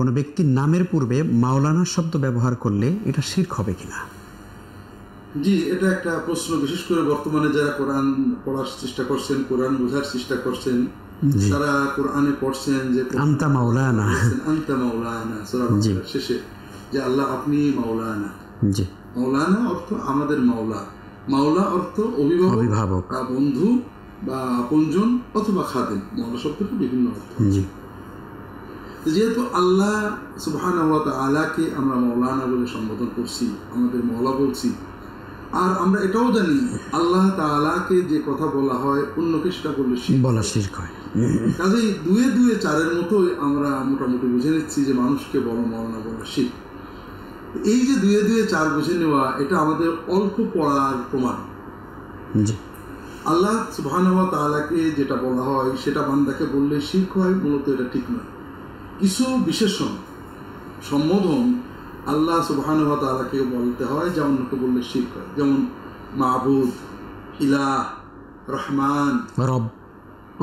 কোনো ব্যক্তির নামের পূর্বে মাওলানা শব্দ ব্যবহার করলে এটা শির্ক হবে কিনা? জি এটা একটা প্রশ্ন। বিশেষ করে বর্তমানে যারা কোরআন পড়ার চেষ্টা করছেন কোরআন বোঝার চেষ্টা করছেন তারা কোরআনে পড়ছেন যে আন্তা মাওলানা। আন্তা মাওলানা সূরা শেষে যে আল্লাহ আপনি মাওলানা। জি। মাওলানা অর্থ আমাদের মাওলা। মাওলা অর্থ অভিভাবক অভিভাবক। বন্ধু বা আপনজন অথবা খাদেম। মাওলা শব্দটা বিভিন্ন অর্থ। জি। যেহেতু আল্লাহ সুবহান আলাকে আমরা মৌলানা বলে সম্বোধন করছি আমাদের মৌলা বলছি আর আমরা এটাও জানি আল্লাহ তাআলাকে যে কথা বলা হয় অন্যকে সেটা বললে শিরক। বলা শির্ক হয়। কাজেই দুয়ে দুয়ে চারের মতোই আমরা মোটামুটি বুঝে নিচ্ছি যে মানুষকে বড় মৌলানা বলা শিখ এই যে দুয়ে দুয়ে চার বুঝে নেওয়া এটা আমাদের অল্প পড়ার প্রমাণ। আল্লাহ সুবহান তাআলাকে যেটা বলা হয় সেটা বান্দাকে বললে শিখ হয় মূলত এটা ঠিক নয়। কিছু বিশেষণ সম্বোধন আল্লাহ সুবহান তাআলাকে বলতে হয় যেমন অন্যকে বললে শির্ক হয় যেমন মাহবুদ ইলাহ রহমান। রব।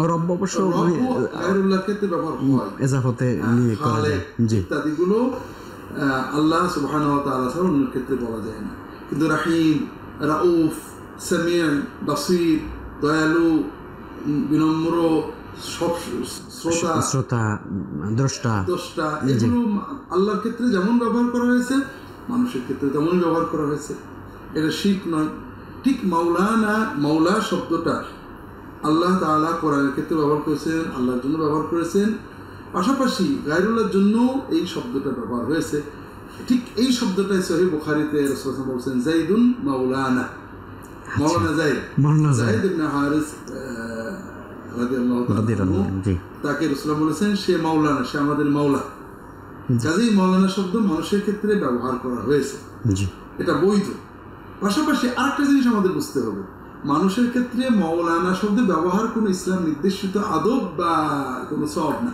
রব অবশ্য ক্ষেত্রে ব্যবহার হয়। এজাফতে ইত্যাদিগুলো আল্লাহ সুবহান তাআলা ছাড়া অন্য ক্ষেত্রে বলা যায় না। কিন্তু রাহিম রাউফ সামিয়া বাসির দয়ালু বিনম্র শ্রোতা শ্রোতা দ্রষ্টা এগুলো আল্লাহর ক্ষেত্রে যেমন ব্যবহার করা হয়েছে মানুষের ক্ষেত্রে তেমন ব্যবহার করা হয়েছে। এটা শিখ নয়। ঠিক মাওলানা মাওলা শব্দটা আল্লাহ তাআলা কোরআনের ক্ষেত্রে ব্যবহার করেছেন আল্লাহর জন্য ব্যবহার করেছেন। পাশাপাশি গায়রুল্লাহর জন্য এই শব্দটা ব্যবহার হয়েছে। ঠিক এই শব্দটাই সহি বুখারিতে ওয়াসাল্লাম বলছেন জাইদুন মাওলানা। মাওলানা জাইদ। যায় জাইদ ইবনে হারিস তাকে রসুলাম বলেছেন সে মাওলানা সে আমাদের মাওলা। কাজেই মাওলানা শব্দ মানুষের ক্ষেত্রে ব্যবহার করা হয়েছে। এটা বৈধ। পাশাপাশি আরেকটা জিনিস আমাদের বুঝতে হবে। মানুষের ক্ষেত্রে মাওলানা শব্দ ব্যবহার কোনো ইসলাম নির্দেশিত আদব বা কোনো সব না।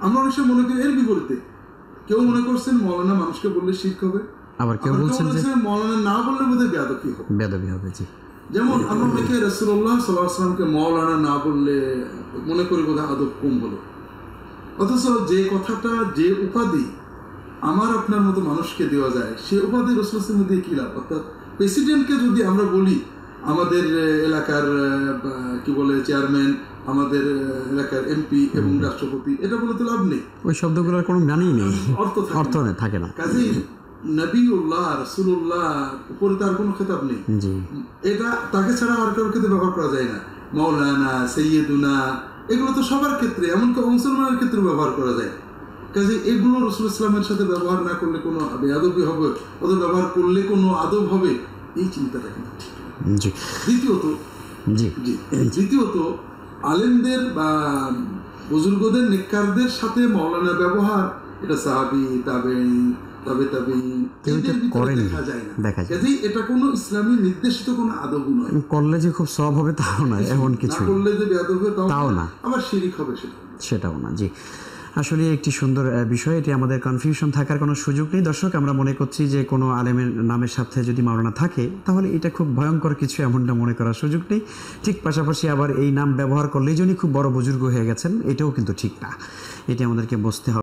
আমরা অনেক সময় মনে করি এর বিপরীতে। কেউ মনে করছেন মৌলানা মানুষকে বললে শিখ হবে। আবার কেউ বলছেন মৌলানা না বললে বোধহয় বেয়াদকি হবে। বেদবি হবে জি। যেমন আমরা অনেকে রসুল্লাহ সাল্লাহামকে মৌলানা না বললে মনে করি বোধহয় আদব কম হলো অথচ যে কথাটা যে উপাধি আমার আপনার মতো মানুষকে দেওয়া যায় সে উপাধি রসুলের মধ্যে কি লাভ? অর্থাৎ প্রেসিডেন্টকে যদি আমরা বলি আমাদের এলাকার কি বলে চেয়ারম্যান আমাদের এলাকার এমপি এবং রাষ্ট্রপতি এটা বলে তো লাভ নেই। ওই শব্দগুলোর কোনো মানেই নেই। অর্থ অর্থ থাকে না। কাজেই নবীউল্লাহ রসুল্লাহ উপরে তার কোনো খেতাব নেই। এটা তাকে ছাড়া আর কারোর ক্ষেত্রে ব্যবহার করা যায় না। মৌলানা সৈয়দুনা এগুলো তো সবার ক্ষেত্রে এমনকি মুসলমানের ক্ষেত্রে ব্যবহার করা যায়। কাজে এগুলো রসুল ইসলামের সাথে ব্যবহার না করলে কোনো বেয়াদবি হবে অথবা ব্যবহার করলে কোনো আদব হবে এই চিন্তাটা কিন্তু ঠিক দ্বিতীয়ত দ্বিতীয়ত আলেমদের বা বুজুর্গদের নিকারদের সাথে মৌলানা ব্যবহার এটা সাহাবি তাবেন তবে তবে করেনি। দেখা যায় না। দেখা যায় এটা কোনো ইসলামী নির্দেশিত কোনো আদব নয়। করলে যে খুব সব হবে তাও নয় এমন কিছু না। করলে যে হবে তাও না। না। আবার শিরিক হবে সেটা সেটাও না জি। আসলে একটি সুন্দর বিষয় এটি আমাদের কনফিউশন থাকার কোনো সুযোগ নেই। দর্শক আমরা মনে করছি যে কোনো আলেমের নামের সাথে যদি মাওলানা থাকে তাহলে এটা খুব ভয়ঙ্কর কিছু এমনটা মনে করার সুযোগ নেই। ঠিক পাশাপাশি আবার এই নাম ব্যবহার করলেই জন্য খুব বড় বুজুর্গ হয়ে গেছেন এটাও কিন্তু ঠিক না। এটি আমাদেরকে বুঝতে হবে।